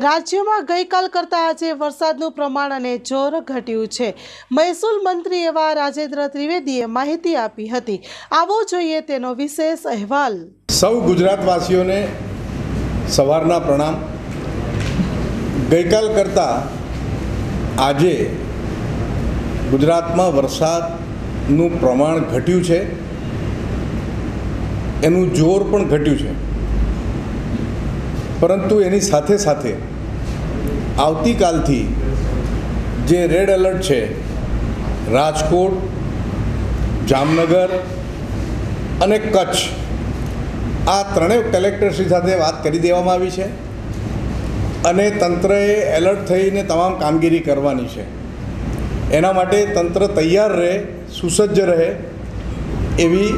રાજ્યમાં ગઈકાલ કરતાં આજે વરસાદનું પ્રમાણ અને જોર ઘટ્યું છે. મહેસૂલ મંત્રી એવા રાજેન્દ્ર ત્રિવેદીએ માહિતી આપી હતી. આવો જોઈએ તેનો વિશેષ અહેવાલ. સૌ ગુજરાતવાસીઓને સવારના પ્રણામ. ગઈકાલ કરતાં આજે ગુજરાતમાં વરસાદનું પ્રમાણ ઘટ્યું છે. એનું જોર પણ ઘટ્યું છે. પરંતુ એની સાથે સાથે આવતીકાલથી જે રેડ એલર્ટ છે, રાજકોટ, જામનગર અને કચ્છ, આ ત્રણેય કલેક્ટરશ્રી સાથે વાત કરી દેવામાં આવી છે અને તંત્રએ એલર્ટ થઈને તમામ કામગીરી કરવાની છે. એના માટે તંત્ર તૈયાર રહે, સુસજ્જ રહે એવી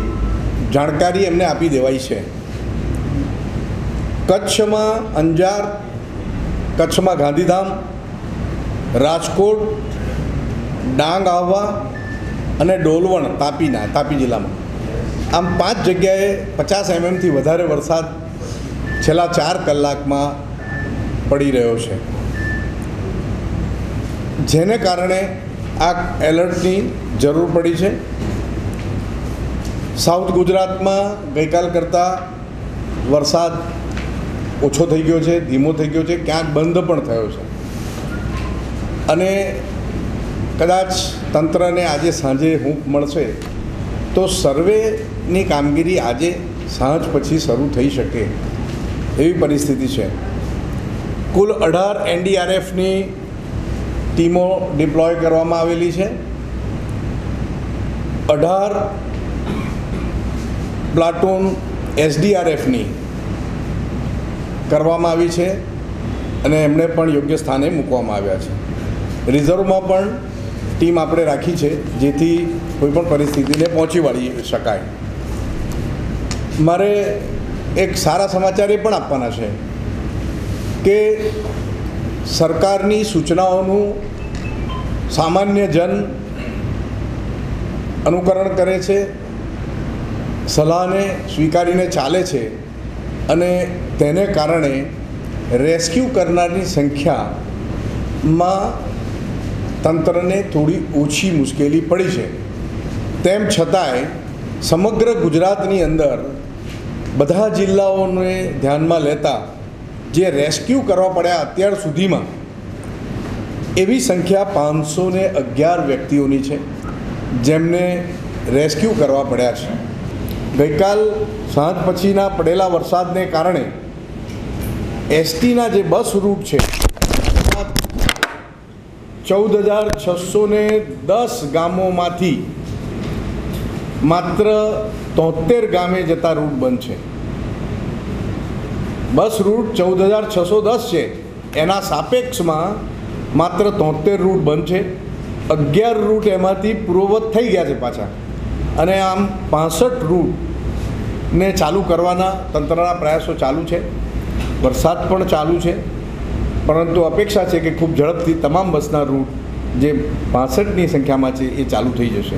જાણકારી એમને આપી દેવાઈ છે. કચ્છમાં અંજાર કચ્છમાં ગાંધીધામ, રાજકોટ, ડાંગ આવવા અને ડોલવણ, તાપીના, તાપી જિલ્લામાં. આમ પાંચ જગ્યાએ પચાસ એમએમથી વધારે વરસાદ છેલ્લા ચાર કલાકમાં પડી રહ્યો છે. જેને કારણે આ એલર્ટની જરૂર પડી છે. સાઉથ ગુજરાતમાં ગઈકાલ કરતાં વરસાદ ઓછો થઈ ગયો છે, ધીમો થઈ ગયો છે, ક્યાંક બંધ પણ થયો છે. અને કદાચ તંત્રને આજે સાંજે હૂંફ મળશે, તો સર્વેની કામગીરી આજે સાંજ પછી શરૂ થઈ શકે એવી પરિસ્થિતિ છે. કુલ અઢાર એનડીઆરએફની ટીમો ડિપ્લોય કરવામાં આવેલી છે. અઢાર પ્લાટૂન એસડીઆરએફની કરવામાં આવી છે અને એમને પણ યોગ્ય સ્થાને મૂકવામાં આવ્યા છે. રિઝર્વમાં પણ ટીમ આપણે રાખી છે, જેથી કોઈપણ પરિસ્થિતિને પહોંચી વળી શકાય. મારે એક સારા સમાચાર એ પણ આપવાના છે કે સરકારની સૂચનાઓનું સામાન્ય જન અનુકરણ કરે છે, સલાહને સ્વીકારીને ચાલે છે અને તેને કારણે રેસ્ક્યુ કરનારની સંખ્યામાં તંત્રને થોડી ઓછી મુશ્કેલી પડી છે. તેમ છતાંય સમગ્ર ગુજરાતની અંદર બધા જિલ્લાઓને ધ્યાનમાં લેતા જે રેસ્ક્યુ કરવા પડ્યા અત્યાર સુધીમાં, એવી સંખ્યા પાંચસો અગિયાર વ્યક્તિઓની છે, જેમને રેસ્ક્યુ કરવા પડ્યા છે. ગઈકાલ સાંજ પછીના પડેલા વરસાદને કારણે એસટીના જે બસ રૂટ છે, ચૌદ હજાર છસો ને દસ ગામોમાંથી માત્ર તોતેર ગામે જતા રૂટ બંધ છે. બસ રૂટ ચૌદ હજાર છસો દસ છે, એના સાપેક્ષમાં માત્ર તોતેર રૂટ બંધ છે. અગિયાર રૂટ એમાંથી પૂર્વવત થઈ ગયા છે પાછા. અને આમ પાસઠ રૂટને ચાલુ કરવાના તંત્રના પ્રયાસો ચાલુ છે. વરસાદ પણ ચાલુ છે. પરંતુ અપેક્ષા છે કે ખૂબ ઝડપથી તમામ બસના રૂટ જે પાસઠની સંખ્યામાં છે એ ચાલુ થઈ જશે.